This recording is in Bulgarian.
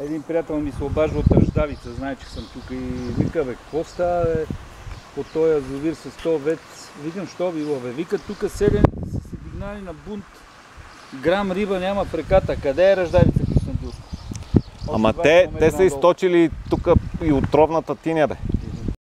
един приятел ми се обажда от Ръждавица, знае, че съм тук и вика, бе, какво става, бе, по този язовир с този вец? Викам, що било, бе? Вика, тук е седен са се дигнали на бунт. Грам риба няма в реката. Къде е Ръждавица, Костандилско? Ама те, те са източили тук и отровната тиня, бе.